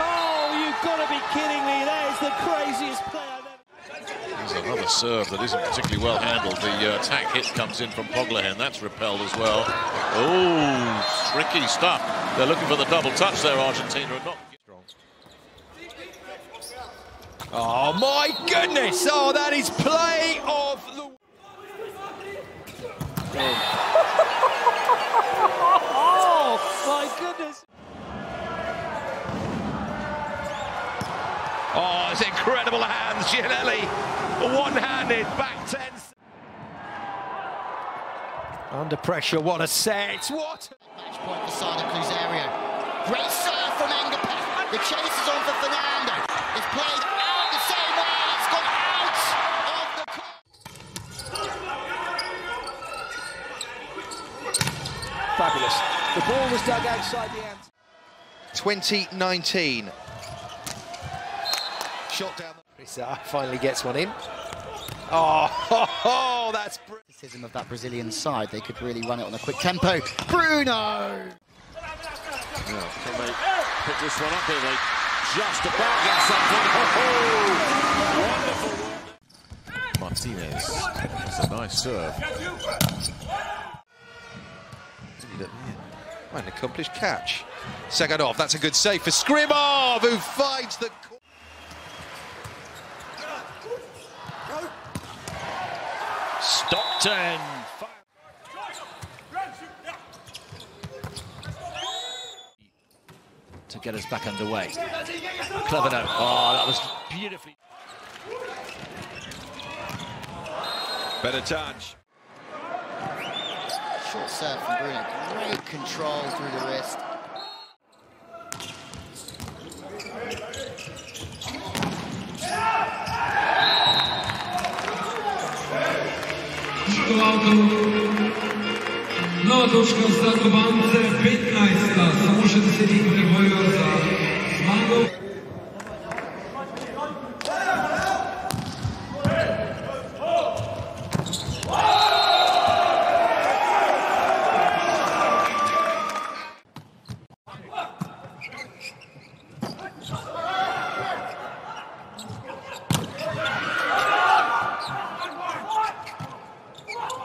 oh, you've got to be kidding me. That is the craziest play I've ever... There's another serve that isn't particularly well handled. The uh, attack hit comes in from Poglajen. That's repelled as well. Oh, tricky stuff. They're looking for the double touch there, Argentina. And not Oh, my goodness. Oh, that is play of the... oh, my goodness. Oh, it's incredible hands, Giannelli. One-handed back 10. Under pressure, what a set. What? Match point for Santa Cruzario. Great serve from Ngapeth. The chase is on for Fernando. It's played out the same way. It's gone out of the. Fabulous. The ball was dug outside the ante. 2019. Shot down. Risa finally gets one in. Oh, that's. Criticism of that Brazilian side. They could really run it on a quick tempo. Bruno! Yeah, can they pick this one up here? They just about get something. Oh, wonderful. Martinez. That's a nice serve. An accomplished catch. Second off, that's a good save for Skrimov, who finds the. Stockton. To get us back underway. Clever note. Oh, that was beautifully. Better touch. Short serve from Bruno. Great control through the wrist. Nova točka za Kovance, 15. Samo še 10 minut bojo za zmago.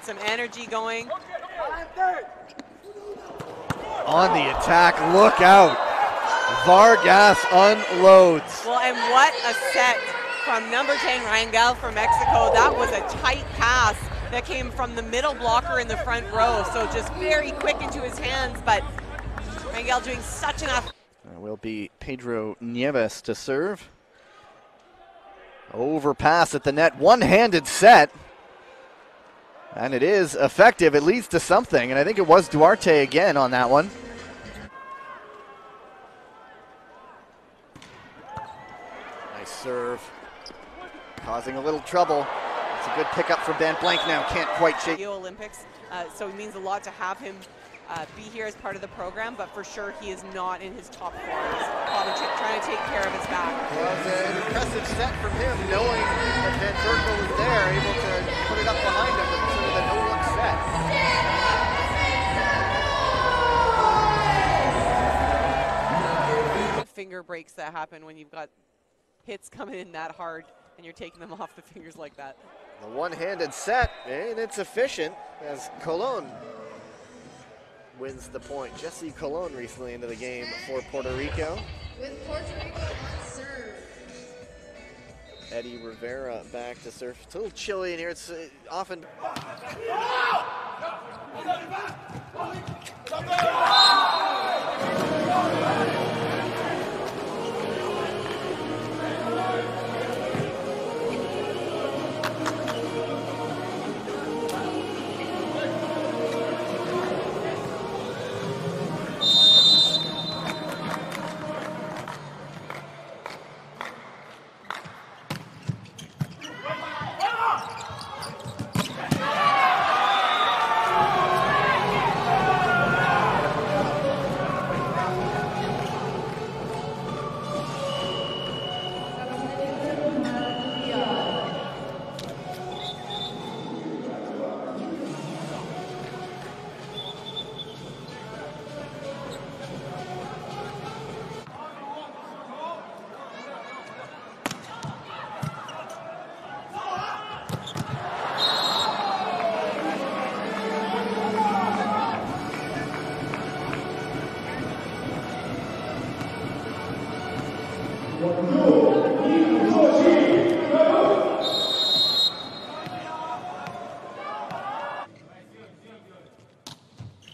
get some energy going. On the attack, look out. Vargas unloads. Well, and what a set from number 10 Rangel from Mexico. That was a tight pass that came from the middle blocker in the front row. So just very quick into his hands, but Rangel doing such enough. It will be Pedro Nieves to serve. Overpass at the net, one-handed set. And it is effective. It leads to something. And I think it was Duarte again on that one. Nice serve. Causing a little trouble. It's a good pickup from Van Blankenau. Can't quite shake. Rio Olympics, uh, so it means a lot to have him uh, be here as part of the program, but for sure he is not in his top form. He's trying to take care of his back. Well, it was an impressive set from him, knowing that Van Berkel was there, able to put up behind him with sort of the no-look set. Finger breaks that happen when you've got hits coming in that hard and you're taking them off the fingers like that. The one-handed set, and it's efficient as Colon wins the point. Jesse Colon recently into the game for Puerto Rico. With Puerto Rico on serve, Eddie Rivera back to surf. It's a little chilly in here. It's uh, often.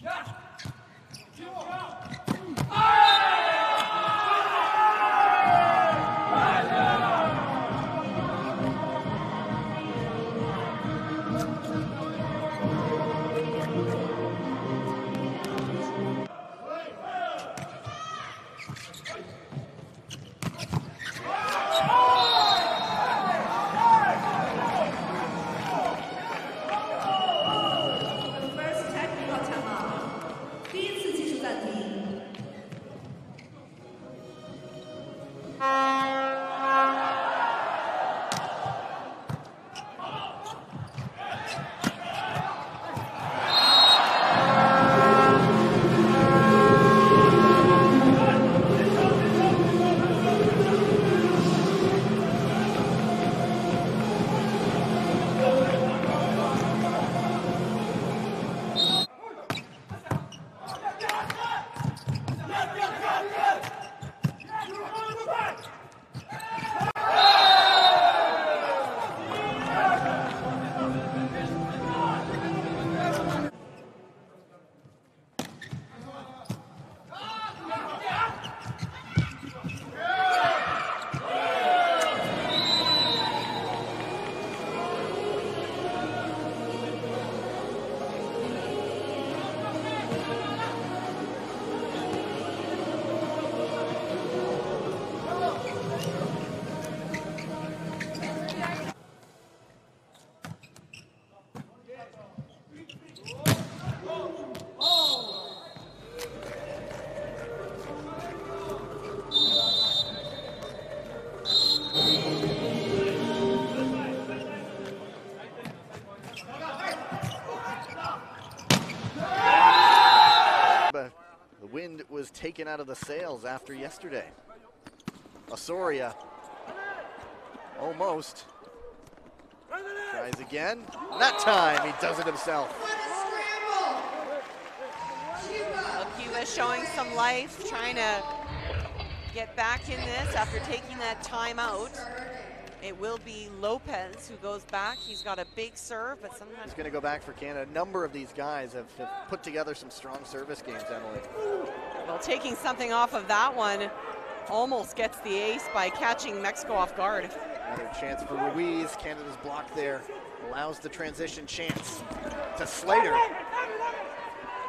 下。Was taken out of the sails after yesterday. Osoria almost tries again. That time he does it himself. Look, he was showing some life, trying to get back in this after taking that time out. It will be Lopez who goes back. He's got a big serve, but sometimes He's going to go back for Canada. A number of these guys have, have put together some strong service games, Emily. well, taking something off of that one almost gets the ace by catching Mexico off guard. Another chance for Ruiz. Canada's block there allows the transition chance to Slater.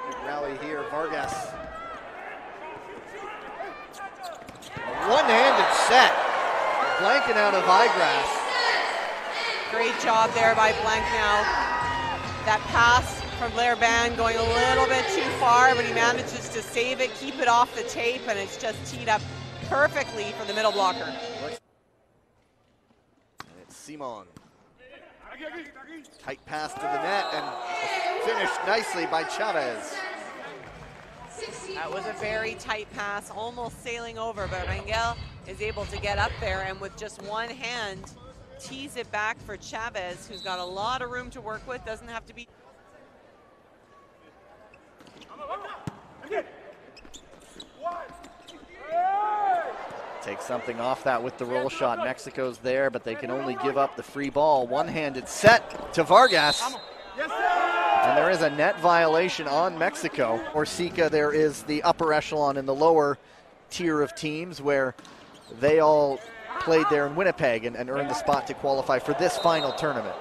Big rally here, Vargas. One-handed set. Blanking out of Igrass. Great job there by Blank now. That pass from Blair Bann going a little bit too far, but he manages to save it, keep it off the tape, and it's just teed up perfectly for the middle blocker. And it's Simon. Tight pass to the net and finished nicely by Chavez. That was a very tight pass, almost sailing over, but Rangel is able to get up there and with just one hand tease it back for Chavez, who's got a lot of room to work with, doesn't have to be. Take something off that with the roll shot. Mexico's there, but they can only give up the free ball. One-handed set to Vargas. And there is a net violation on Mexico. Orsica, there is the upper echelon and the lower tier of teams where they all played there in Winnipeg and, and earned the spot to qualify for this final tournament.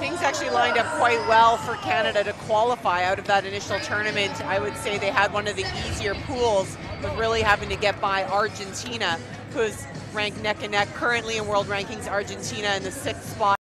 Things actually lined up quite well for Canada to qualify out of that initial tournament. I would say they had one of the easier pools with really having to get by Argentina, who's ranked neck and neck currently in world rankings. Argentina in the sixth spot.